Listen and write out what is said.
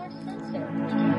our sensor.